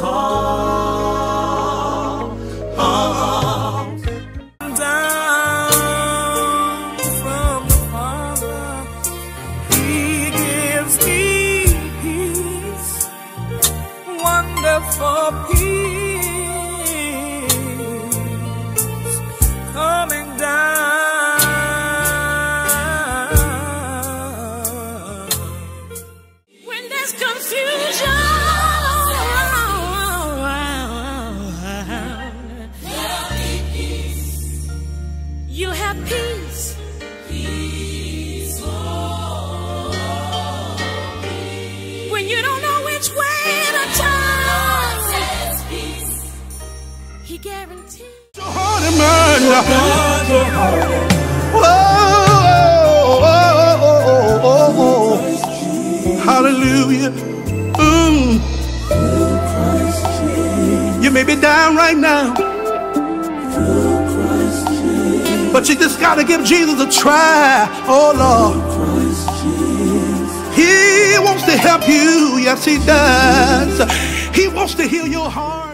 that. Down from the Father, He gives me peace wonderful peace coming down. When there's confusion Hallelujah. Mm. You may be down right now, but you just got to give Jesus a try. Oh, Lord. He wants to help you. Yes, He does. He wants to heal your heart.